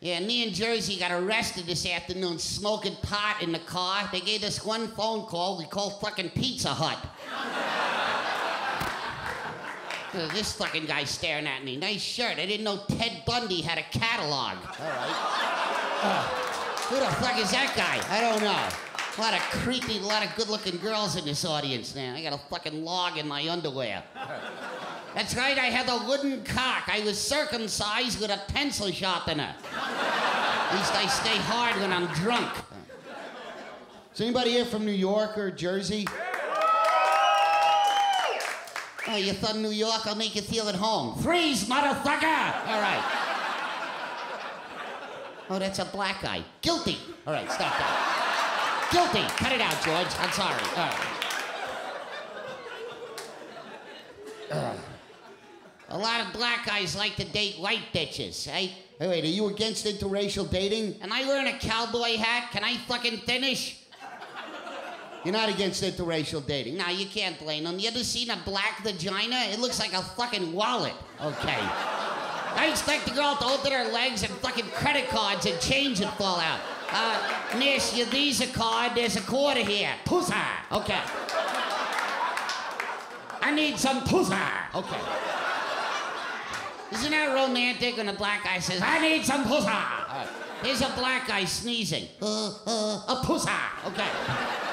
Yeah, me and Jersey got arrested this afternoon smoking pot in the car. They gave us one phone call. We called fucking Pizza Hut. Uh, this fucking guy staring at me. Nice shirt. I didn't know Ted Bundy had a catalog. All right. Uh, who the fuck is that guy? I don't know. A lot of creepy, a lot of good-looking girls in this audience now. I got a fucking log in my underwear. That's right, I had a wooden cock. I was circumcised with a pencil sharpener. At least I stay hard when I'm drunk. Is anybody here from New York or Jersey? Oh, you're from New York? I'll make you feel at home. Freeze, motherfucker! All right. Oh, that's a black guy. Guilty. All right, stop that. Guilty. Cut it out, George. I'm sorry. All right. Ugh. A lot of black guys like to date white bitches, eh? Hey, wait, are you against interracial dating? And I wearing a cowboy hat? Can I fucking finish? You're not against interracial dating. No, you can't blame them. You ever seen a black vagina? It looks like a fucking wallet. Okay. I expect the girl to open her legs and fucking credit cards and change would fall out. Uh, miss, your Visa card, there's a quarter here. Pussa. Okay. I need some pussa. Okay. Isn't that romantic when a black guy says, I need some pussa? Here's a black guy sneezing. Uh, uh, a pussa. Okay.